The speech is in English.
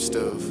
stuff.